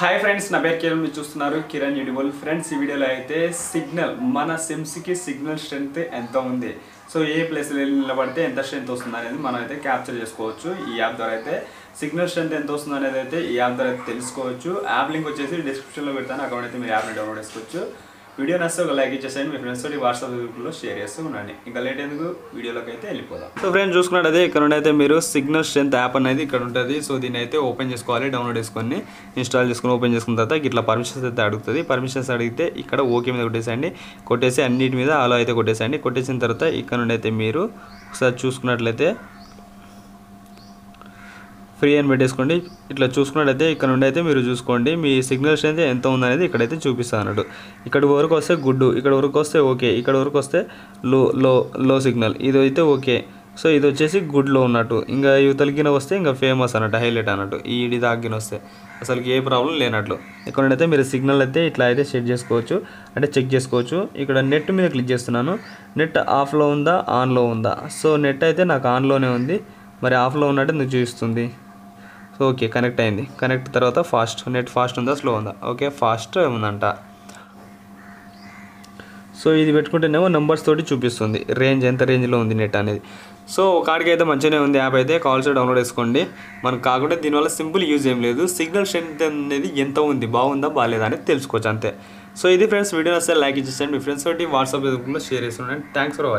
Hi friends నా పేరు కిరణ్ మీరు చూస్తున్నారు కిరణ్ యూడిబుల్ ఫ్రెండ్స్ ఈ వీడియోలో అయితే సిగ్నల్ మన సిమ్స్కి సిగ్నల్ స్ట్రెంత్ ఎంత ఉంది? సో ఏ ప్లేస్లో వెళ్ళి నిలబడితే ఎంత స్ట్రెంత్ వస్తుంది అనేది మనం అయితే క్యాప్చర్ చేసుకోవచ్చు. ఈ యాప్ ద్వారా అయితే సిగ్నల్ స్ట్రెంత్ ఎంత వస్తుంది అనేది అయితే ఈ యాప్ ద్వారా అయితే తెలుసుకోవచ్చు. యాప్ లింక్ వచ్చేసి డిస్క్రిప్షన్లో పెడతాను. అక్కడ అయితే మీరు యాప్ని డౌన్లోడ్ చేసుకోవచ్చు. వీడియో నచ్చితే ఒక లైక్ ఇచ్చేసేయండి. మీ ఫ్రెండ్స్ తోటి వాట్సాప్ గ్రూప్లో షేర్ చేస్తూ ఉండండి. ఇంకా లేట్ ఎందుకు? వీడియోలోకి అయితే వెళ్ళిపోదాం. సో ఫ్రెండ్స్ చూసుకున్నట్టయితే ఇక్కడ నుండి అయితే మీరు సిగ్నల్ స్ట్రెంత్ యాప్ అనేది ఇక్కడ ఉంటుంది. సో దీన్ని అయితే ఓపెన్ చేసుకోవాలి డౌన్లోడ్ చేసుకొని ఇన్స్టాల్ చేసుకొని ఓపెన్ చేసుకున్న తర్వాత ఇట్లా పర్మిషన్స్ అయితే అడుగుతుంది. పర్మిషన్స్ అడిగితే ఇక్కడ ఓకే మీద కొట్టేసేయండి. కొట్టేసి అన్నిటి మీద అలా అయితే కొట్టేసేయండి. కొట్టేసిన తర్వాత ఇక్కడ నుండి అయితే మీరు ఒకసారి చూసుకున్నట్లయితే ఫ్రీ అని పెట్టేసుకోండి. ఇట్లా చూసుకున్నట్టయితే ఇక్కడ నుండి అయితే మీరు చూసుకోండి. మీ సిగ్నల్ స్ట్రెంత్ ఎంత ఉందనేది ఇక్కడైతే చూపిస్తాను అన్నట్టు ఇక్కడ వరకు వస్తే గుడ్ ఇక్కడ వరకు వస్తే ఓకే ఇక్కడ వరకు వస్తే లో లో లో సిగ్నల్. ఇది అయితే ఓకే. సో ఇది వచ్చేసి గుడ్లో ఉన్నట్టు. ఇంకా యువతలకిన వస్తే ఇంకా ఫేమస్ అన్నట్టు హైలైట్ అన్నట్టు. ఈ ఇది దాగిన వస్తే అసలుకి ఏ ప్రాబ్లం లేనట్లు. ఇక్కడ నుండి అయితే మీరు సిగ్నల్ అయితే ఇట్లా అయితే సెట్ చేసుకోవచ్చు. అంటే చెక్ చేసుకోవచ్చు. ఇక్కడ నెట్ మీద క్లిక్ చేస్తున్నాను. నెట్ ఆఫ్లో ఉందా? ఆన్లో ఉందా? సో నెట్ అయితే నాకు ఆన్లోనే ఉంది. మరి ఆఫ్లో ఉన్నట్టు నువ్వు చూపిస్తుంది? సో ఓకే కనెక్ట్ అయింది. కనెక్ట్ తర్వాత ఫాస్ట్ నెట్ ఫాస్ట్ ఉందా స్లో ఉందా? ఓకే ఫాస్ట్ ఉందంట. సో ఇది పెట్టుకుంటేనేమో నెంబర్స్ తోటి చూపిస్తుంది. రేంజ్ ఎంత రేంజ్లో ఉంది నెట్ అనేది. సో కాడికి అయితే మంచిగానే ఉంది. యాప్ అయితే కాల్స్ డౌన్లోడ్ చేసుకోండి. మనకు కాకుండా దీనివల్ల సింపుల్ యూజ్ ఏం లేదు. సిగ్నల్ స్ట్రెంత్ అనేది ఎంత ఉంది బాగుందా బాగాలేదా అనేది తెలుసుకోవచ్చు అంతే. సో ఇది ఫ్రెండ్స్ వీడియో వస్తే లైక్ ఇచ్చేసండి మీ ఫ్రెండ్స్ తోటి వాట్సాప్ గ్రూప్లో షేర్ చేస్తున్నాను థ్యాంక్స్ ఫర్ వాచింగ్